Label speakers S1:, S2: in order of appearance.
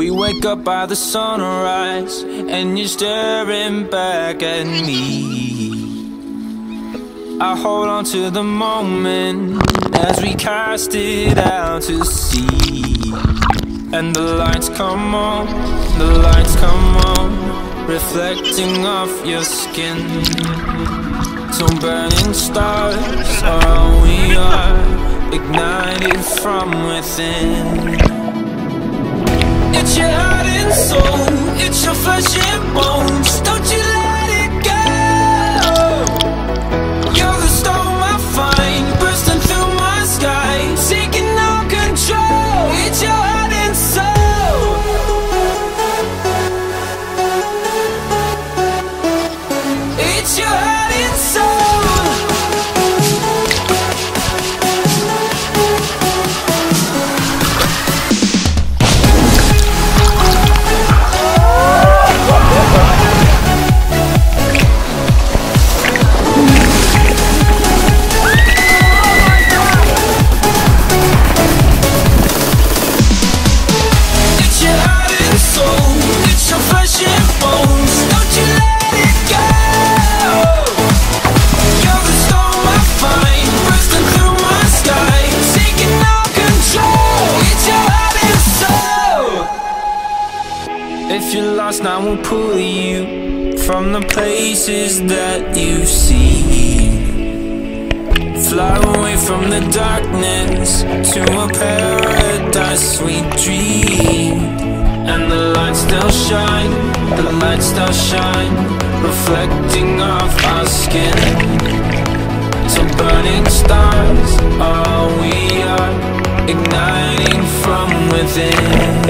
S1: We wake up by the sunrise and you're staring back at me. I hold on to the moment as we cast it out to sea. And the lights come on, the lights come on reflecting off your skin. Two burning stars are all we are, ignited from within. It's your heart and soul, it's your flesh and bones. If you're lost, I will pull you from the places that you see. Fly away from the darkness to a paradise we dream. And the lights still shine, the lights still shine, reflecting off our skin. So burning stars are we are, igniting from within.